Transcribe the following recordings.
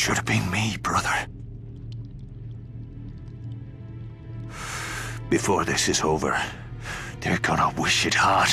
Should have been me, brother. Before this is over, they're gonna wish it hard.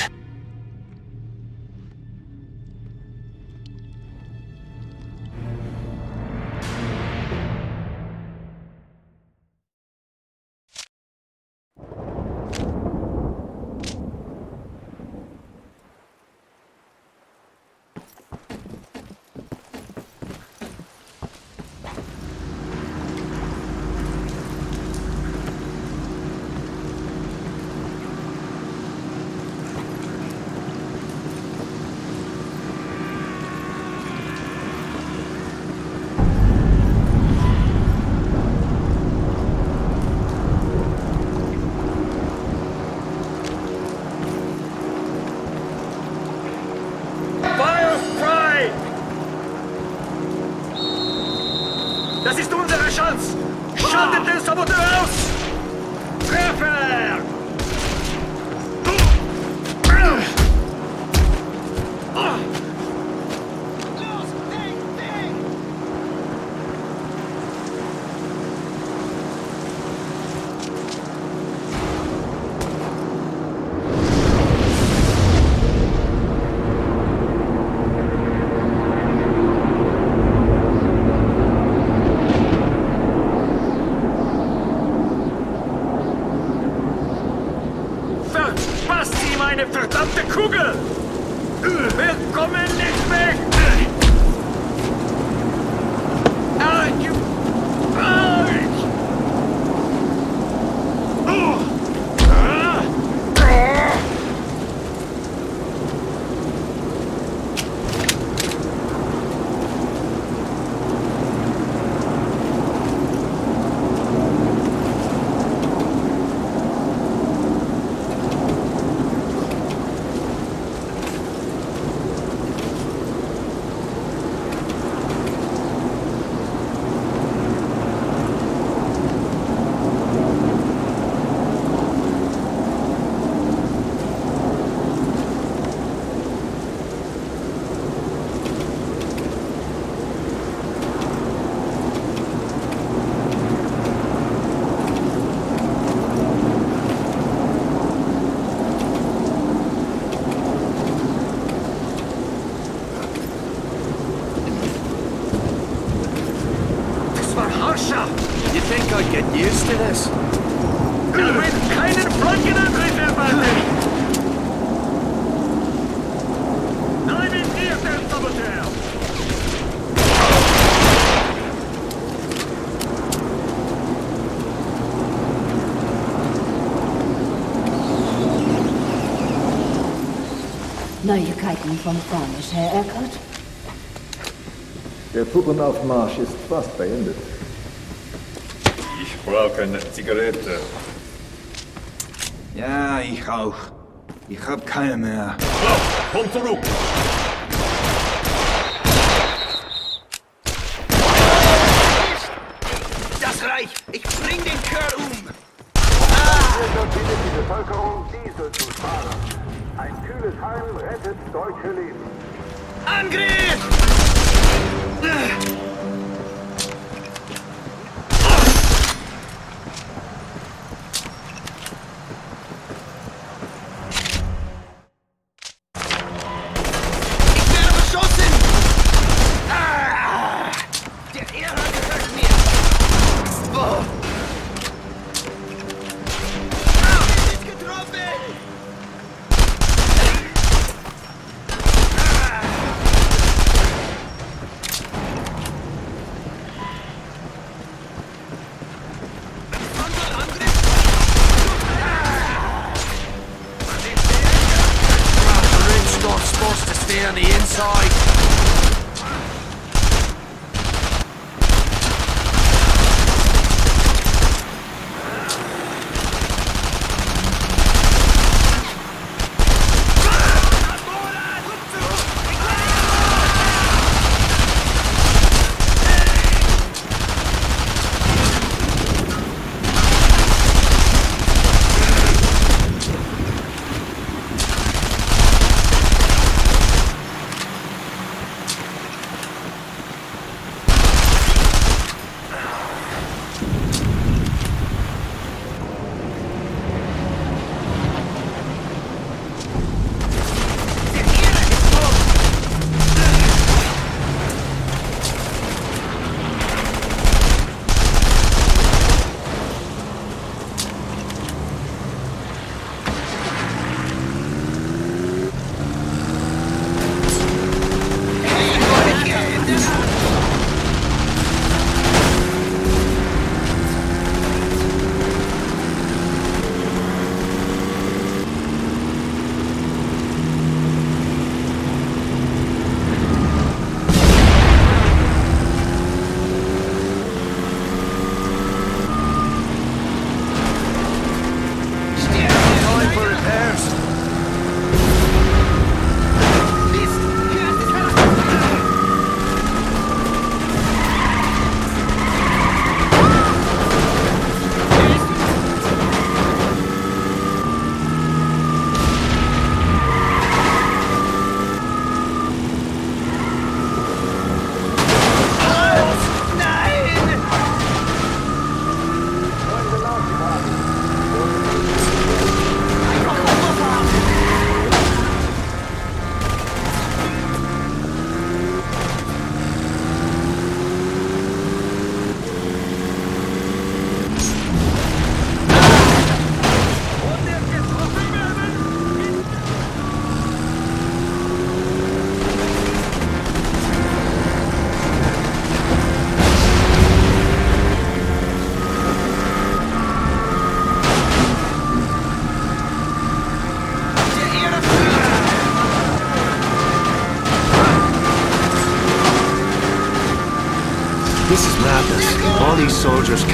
Zeiten vom Garmisch, Herr Erkert? Der Puppenaufmarsch ist fast beendet. Ich brauche eine Zigarette. Ja, ich auch. Ich habe keine mehr. Komm zurück! Angriff!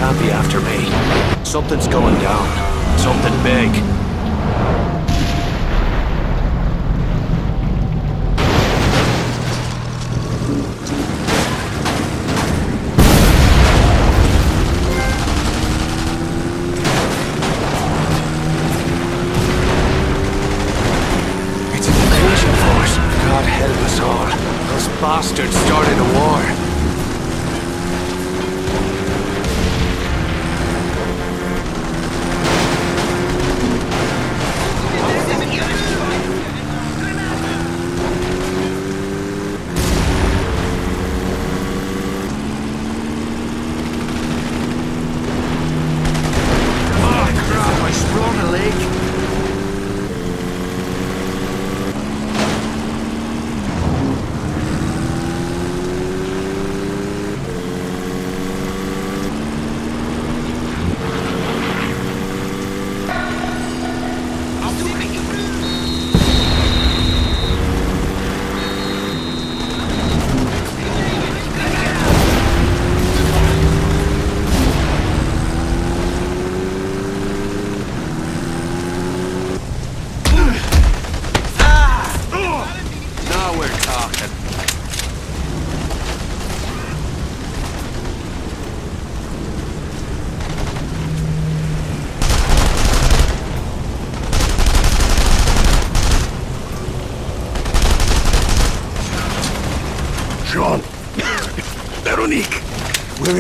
After me. Something's going down. Something big.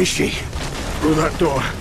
Is she? Through that door.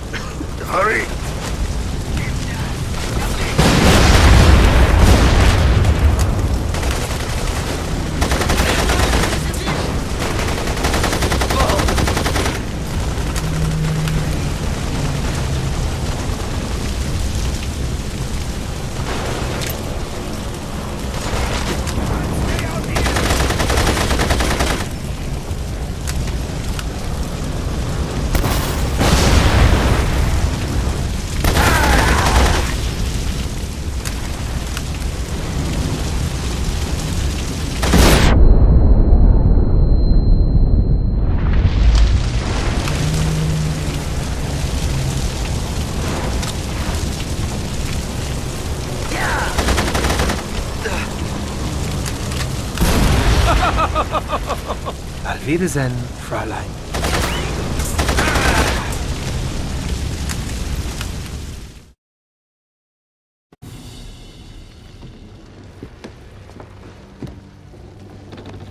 Wiedersehen, Fräulein.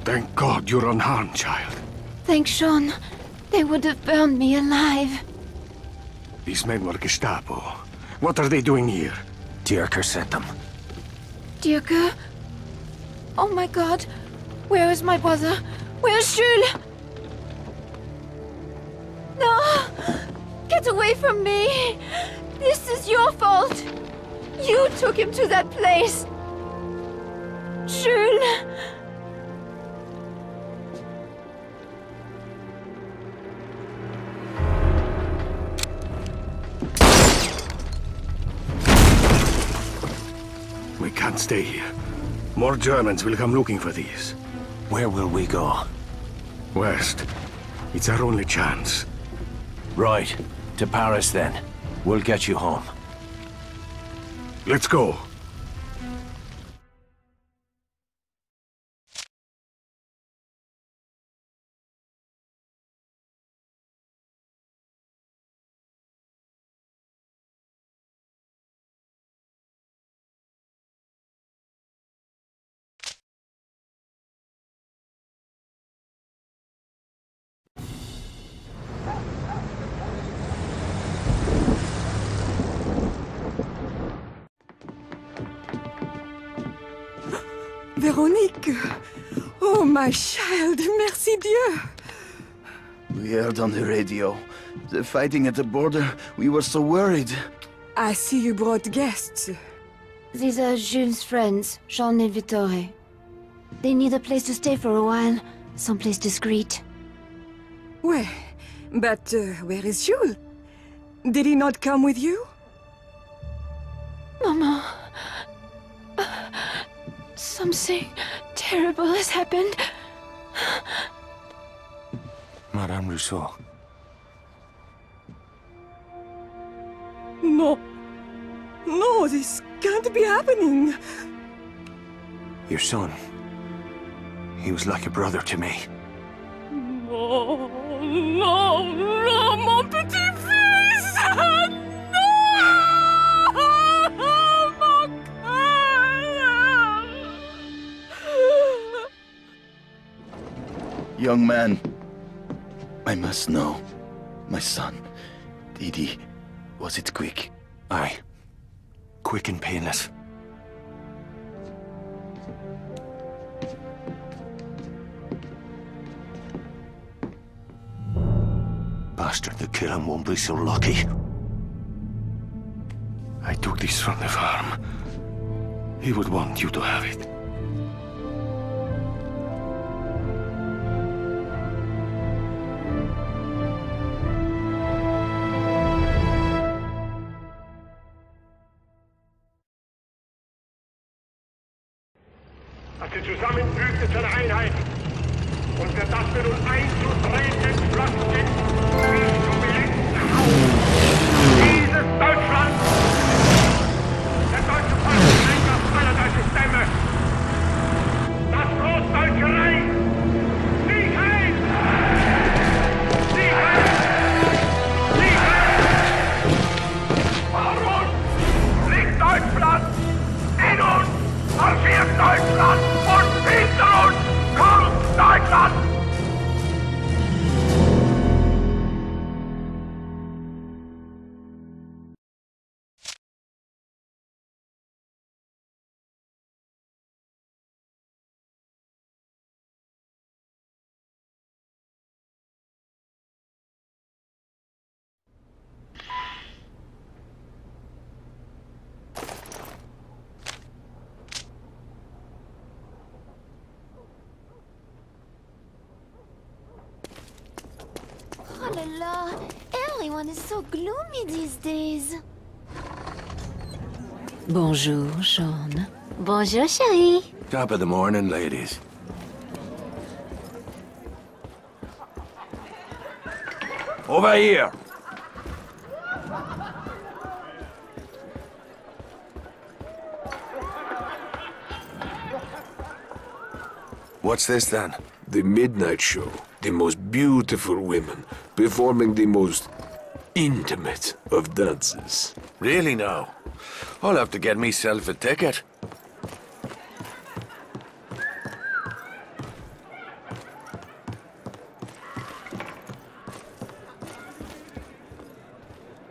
Thank God you're unharmed, child. Thanks, Sean. They would have burned me alive. These men were Gestapo. What are they doing here? Dierker sent them. Dirk? Oh my god. Where is my brother? Where's Jules? No! Get away from me! This is your fault! You took him to that place! Jules! We can't stay here. More Germans will come looking for these. Where will we go? West. It's our only chance. Right. To Paris then. We'll get you home. Let's go. My child, merci Dieu! We heard on the radio. The fighting at the border, we were so worried. I see you brought guests. These are Jules' friends, Jean and Vittore. They need a place to stay for a while. Someplace discreet. Well, but uh, where is Jules? Did he not come with you? Mama. Something terrible has happened. Madame Rousseau. No. No, this can't be happening. Your son. He was like a brother to me. No, no, no, mon petit fils! No! Mon cœur! Young man, I must know. My son, Didi, was it quick? Aye. Quick and painless. Bastard to kill him won't be so lucky. I took this from the farm. He would want you to have it. Dass sie Oh la la, eh, everyone is so gloomy these days. Bonjour, Sean. Bonjour, chérie. Top of the morning, ladies. Over here! What's this then? The Midnight Show. The most beautiful women performing the most intimate of dances. Really now? I'll have to get myself a ticket.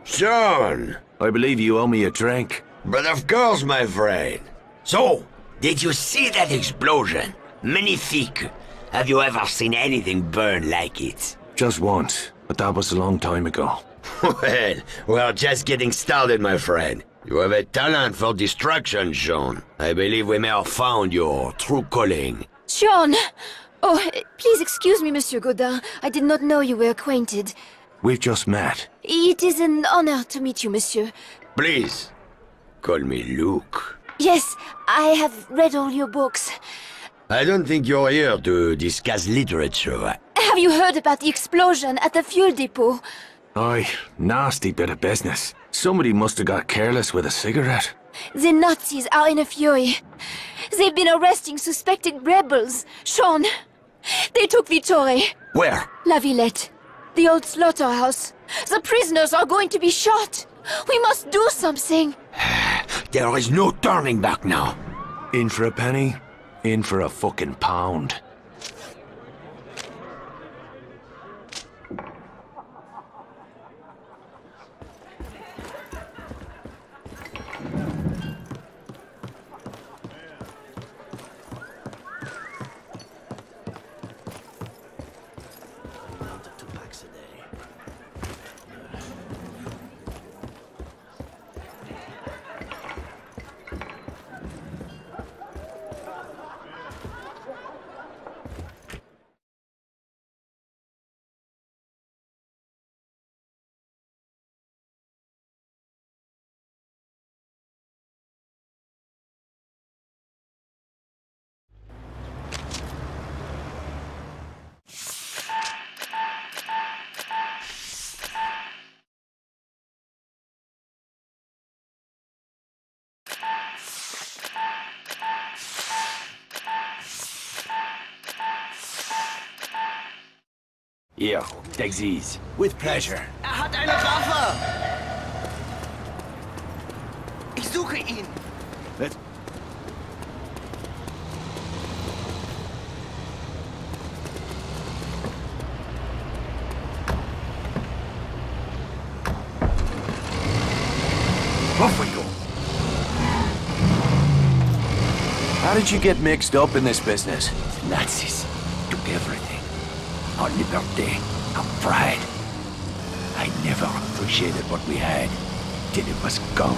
Sean! I believe you owe me a drink. But of course, my friend. So, did you see that explosion? Magnifique. Have you ever seen anything burn like it? Just once, but that was a long time ago. well, we're just getting started, my friend. You have a talent for destruction, Sean. I believe we may have found your true calling. Sean! Oh, please excuse me, Monsieur Gaudin. I did not know you were acquainted. We've just met. It is an honor to meet you, Monsieur. Please, call me Luc. Yes, I have read all your books. I don't think you're here to discuss literature. Have you heard about the explosion at the fuel depot? Aye, nasty bit of business. Somebody must have got careless with a cigarette. The Nazis are in a fury. They've been arresting suspected rebels. Sean, they took Vittore. Where? La Villette. The old slaughterhouse. The prisoners are going to be shot. We must do something. There is no turning back now. In for a penny, in for a fucking pound. Here, take these. With pleasure. Er hat eine Waffe! Ich suche ihn! Let Off we go. How did you get mixed up in this business? Nazis took everything. Our liberty, our pride. I never appreciated what we had till it was gone.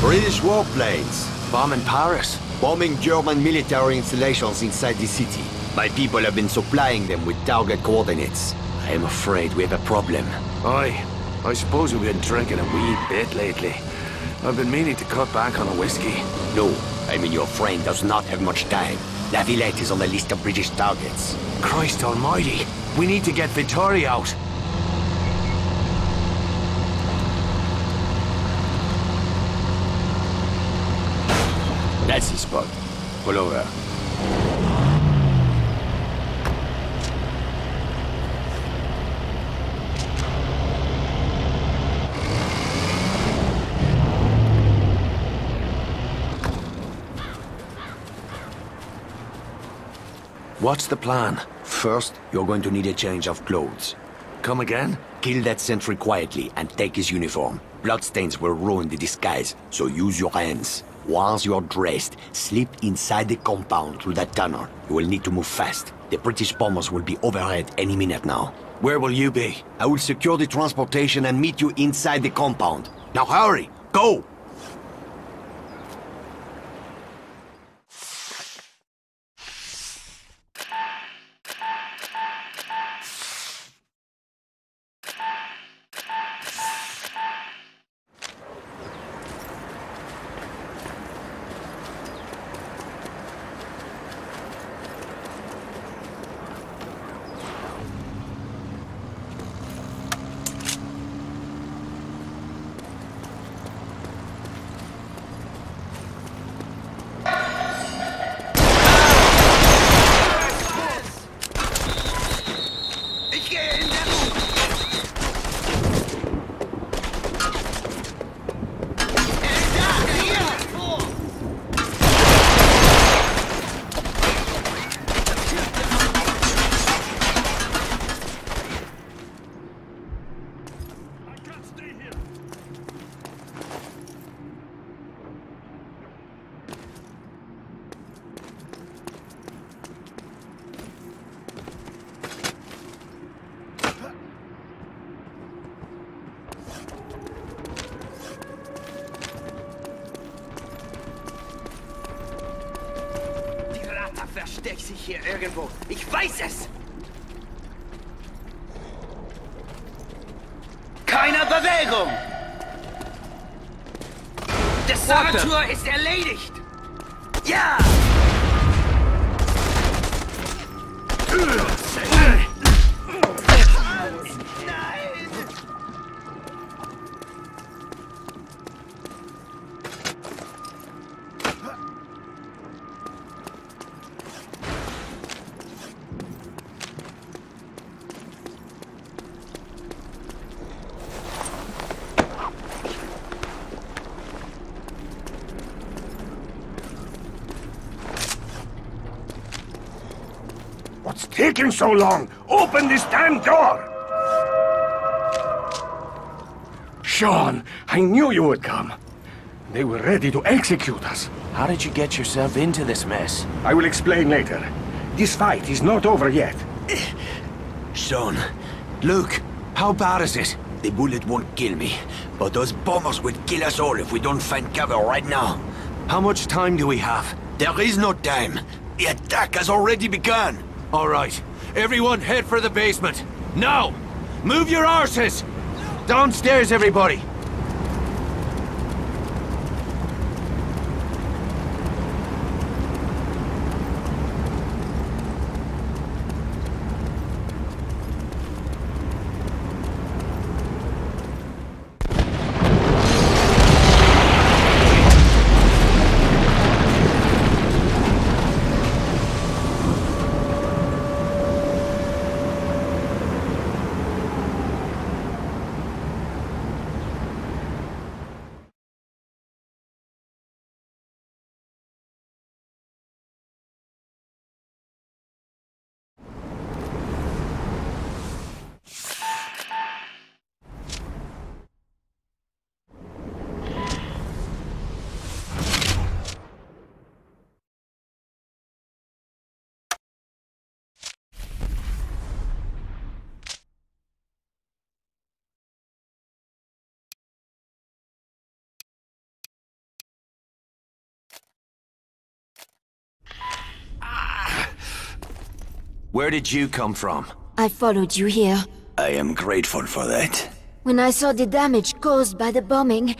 British warplanes. Bombing Paris. Bombing German military installations inside the city. My people have been supplying them with target coordinates. I am afraid we have a problem. Aye. I suppose we've been drinking a wee bit lately. I've been meaning to cut back on the whiskey. No, I mean your friend does not have much time. La Villette is on the list of British targets. Christ almighty. We need to get Vittore out. That's the spot. Pull over. What's the plan? First, you're going to need a change of clothes. Come again? Kill that sentry quietly and take his uniform. Bloodstains will ruin the disguise, so use your hands. Once you're dressed, slip inside the compound through that tunnel. You will need to move fast. The British bombers will be overhead any minute now. Where will you be? I will secure the transportation and meet you inside the compound. Now hurry! Go! Hier irgendwo. Ich weiß es! Keine Bewegung! Der Saboteur ist erledigt! Ja! Nein! Taking so long? Open this damn door! Sean, I knew you would come. They were ready to execute us. How did you get yourself into this mess? I will explain later. This fight is not over yet. Sean, look, How bad is it? the bullet won't kill me, but those bombers will kill us all if we don't find cover right now. How much time do we have? There is no time. The attack has already begun. All right. Everyone head for the basement. Now! Move your arses! Downstairs, everybody! Where did you come from? I followed you here. I am grateful for that. When I saw the damage caused by the bombing,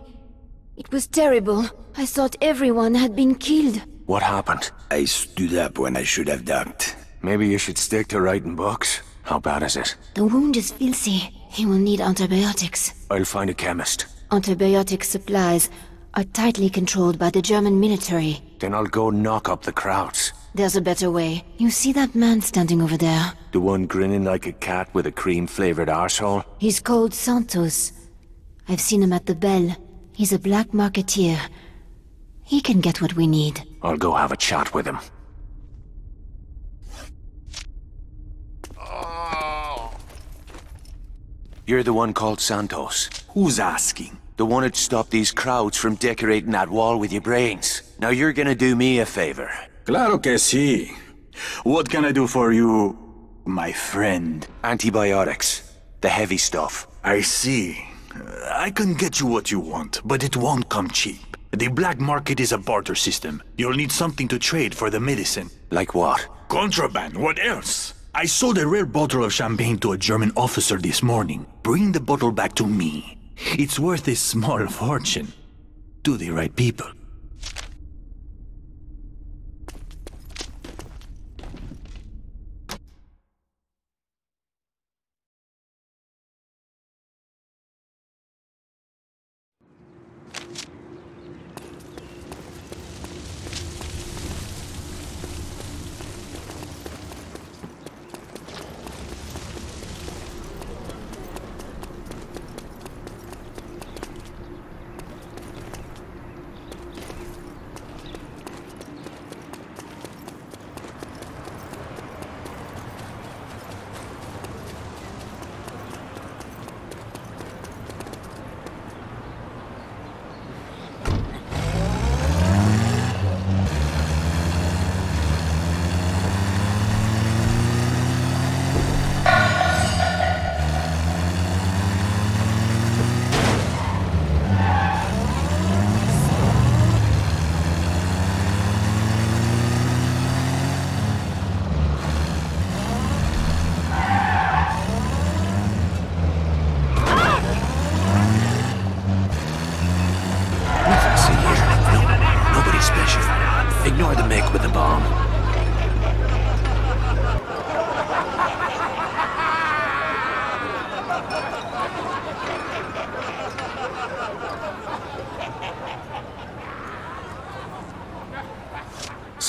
it was terrible. I thought everyone had been killed. What happened? I stood up when I should have ducked. Maybe you should stick to writing books. How bad is it? The wound is filthy. He will need antibiotics. I'll find a chemist. Antibiotic supplies are tightly controlled by the German military. Then I'll go knock up the krauts. There's a better way. You see that man standing over there? The one grinning like a cat with a cream-flavored arsehole? He's called Santos. I've seen him at the Belle. He's a black marketeer. He can get what we need. I'll go have a chat with him. You're the one called Santos. Who's asking? The one that stopped these krauts from decorating that wall with your brains. Now you're gonna do me a favor. Claro que sí. What can I do for you, my friend? Antibiotics. The heavy stuff. I see. I can get you what you want, but it won't come cheap. The black market is a barter system. You'll need something to trade for the medicine. Like what? Contraband, what else? I sold a rare bottle of champagne to a German officer this morning. Bring the bottle back to me. It's worth a small fortune. To the right people.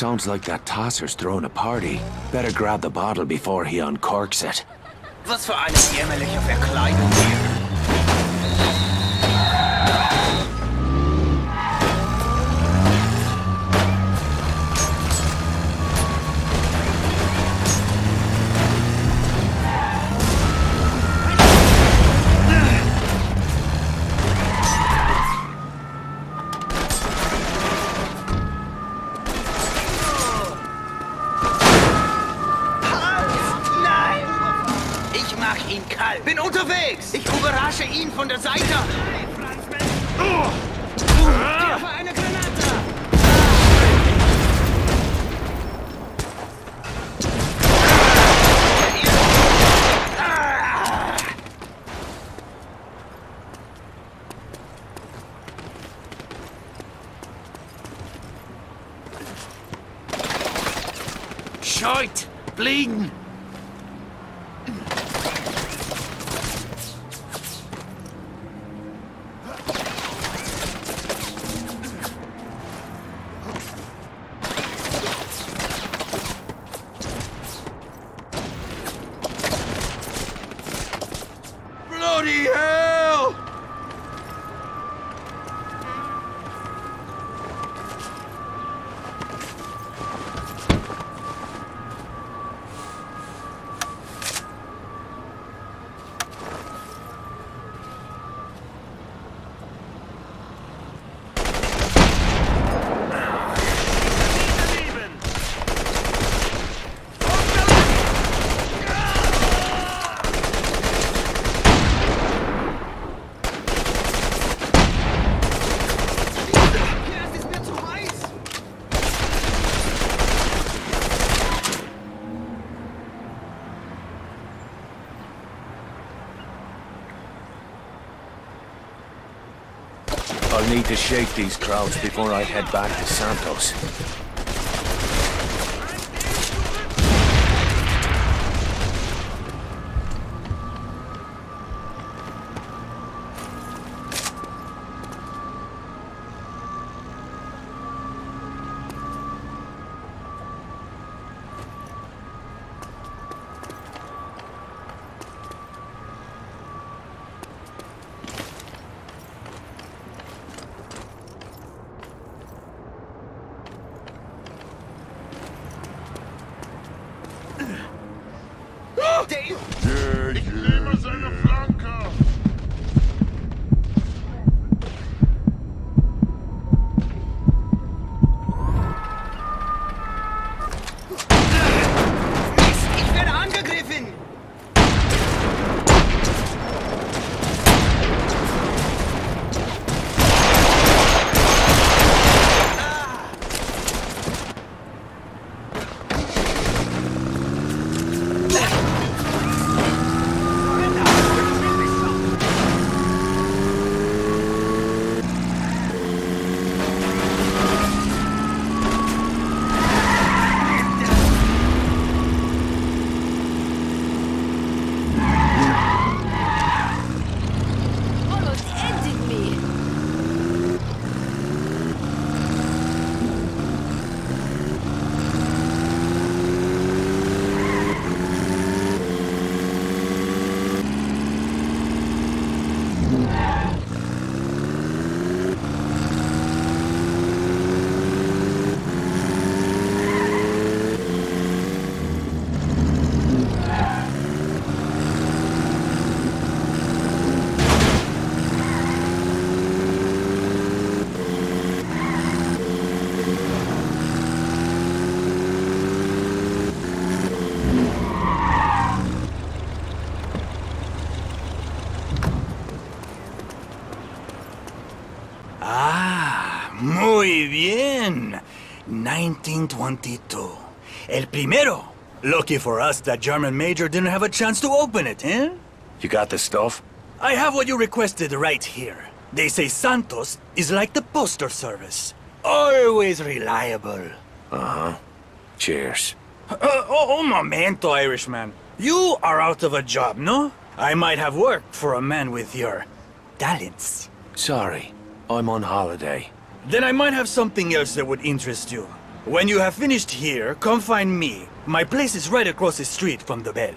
Sounds like that tosser's throwing a party. Better grab the bottle before he uncorks it. Was für eine jämmerliche Verkleidung need to shake these krauts before I head back to Santos. Primero. Lucky for us that German major didn't have a chance to open it, eh? You got the stuff? I have what you requested right here. They say Santos is like the postal service. Always reliable. Uh-huh. Cheers. Uh, oh, oh, momento, Irishman. You are out of a job, no? I might have work for a man with your talents. Sorry, I'm on holiday. Then I might have something else that would interest you. When you have finished here, come find me. My place is right across the street from the Belle.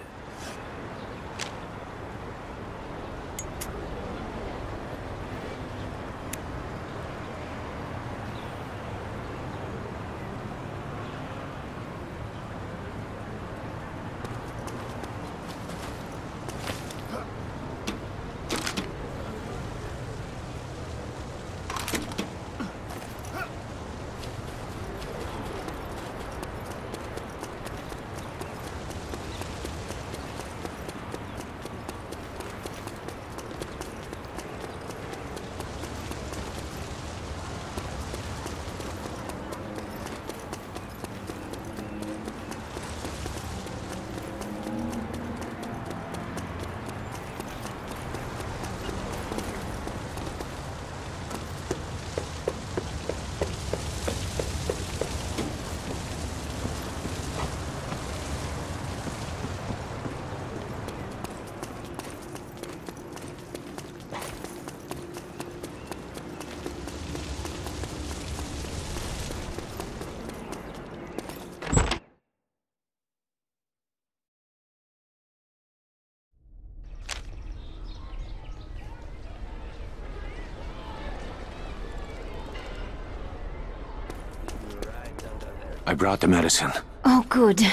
I brought the medicine. Oh, good.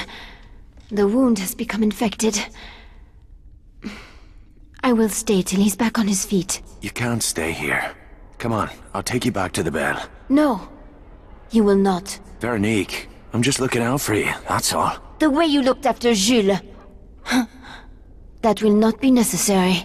The wound has become infected. I will stay till he's back on his feet. You can't stay here. Come on, I'll take you back to the Belle. No, you will not. Veronique, I'm just looking out for you, that's all. The way you looked after Jules. that will not be necessary.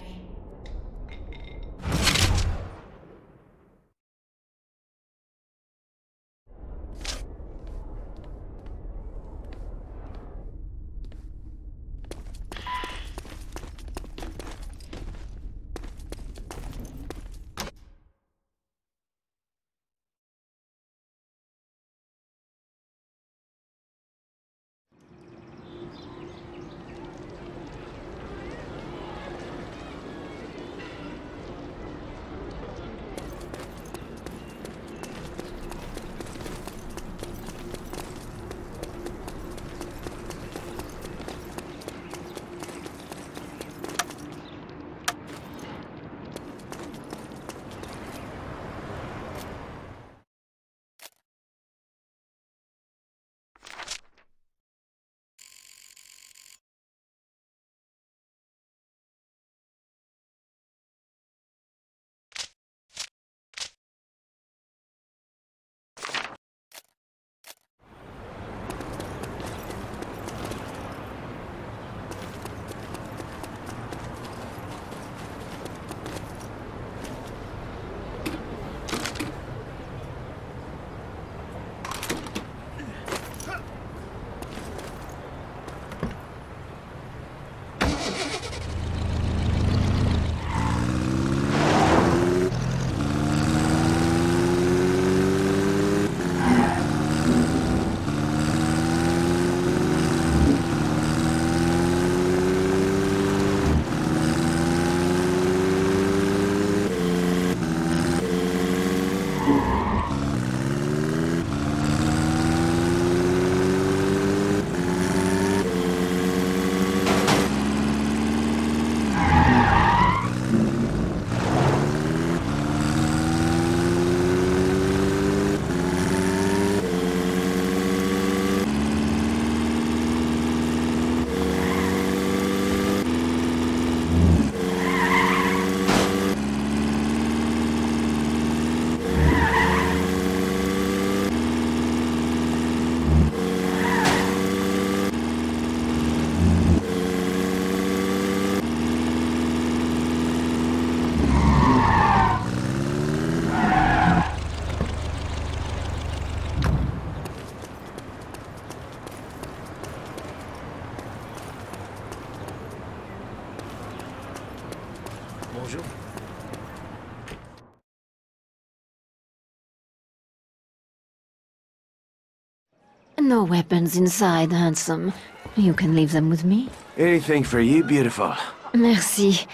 No weapons inside, handsome. You can leave them with me. Anything for you, beautiful. Merci.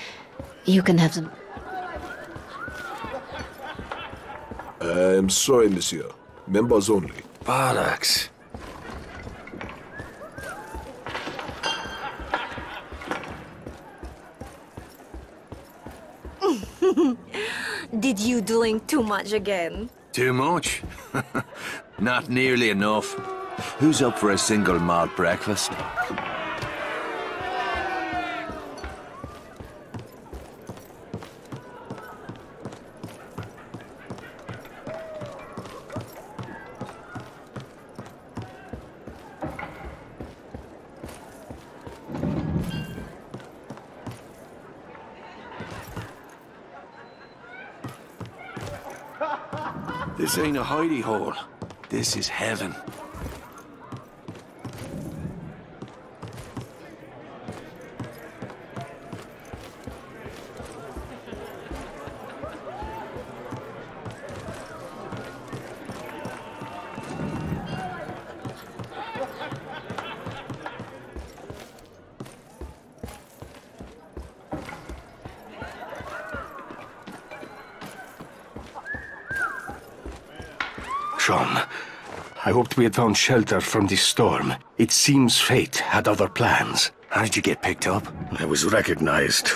You can have them. I'm sorry, monsieur. Members only. Bollocks. Did you drink too much again? Too much? Not nearly enough. Who's up for a single malt breakfast? This ain't a hidey hole. This is heaven. Hoped we had found shelter from this storm. It seems fate had other plans. How did you get picked up? I was recognized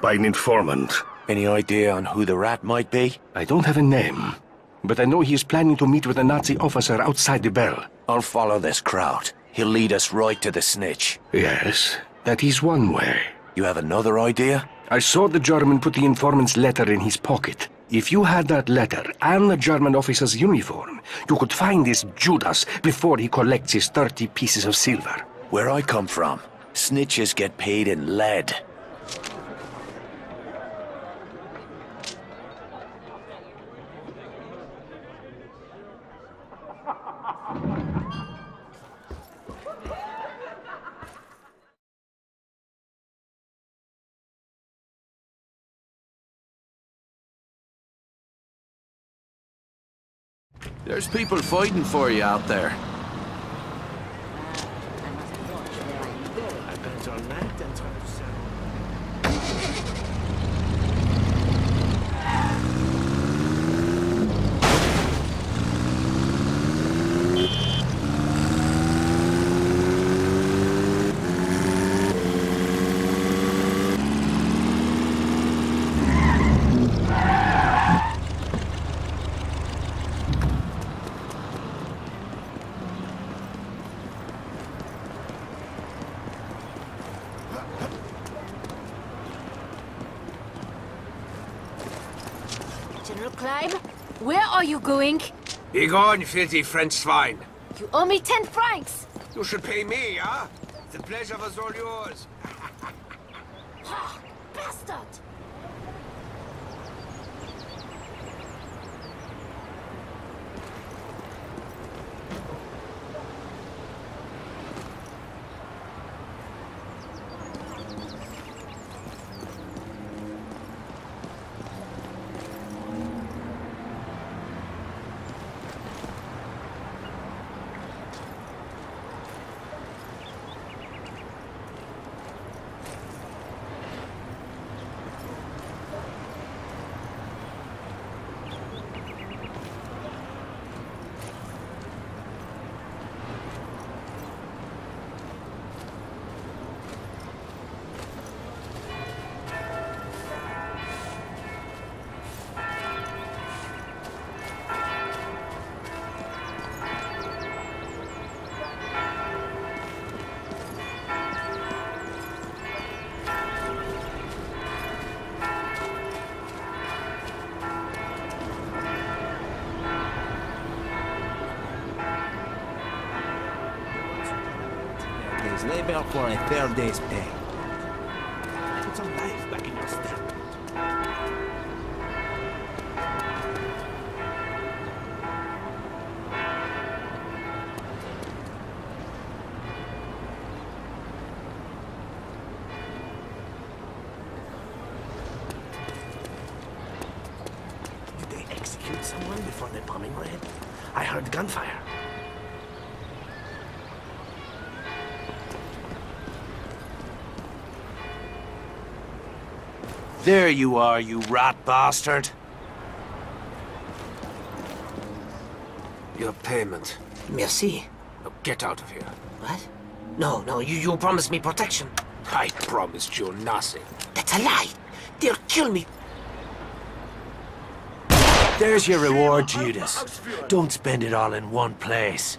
by an informant. Any idea on who the rat might be? I don't have a name, but I know he is planning to meet with a Nazi officer outside the Belle. I'll follow this crowd. He'll lead us right to the snitch. Yes, that is one way. You have another idea? I saw the German put the informant's letter in his pocket. If you had that letter and the German officer's uniform, you could find this Judas before he collects his 30 pieces of silver. Where I come from, snitches get paid in lead. There's people fighting for you out there. General Clive, where are you going? Be gone, filthy French swine. You owe me ten francs. You should pay me, huh? The pleasure was all yours. Bastard! Days labor for a third day's pay. There you are, you rat bastard. Your payment. Merci. Now get out of here. What? No, no, you, you promised me protection. I promised you nothing. That's a lie. They'll kill me. There's your reward, Judas. Don't spend it all in one place.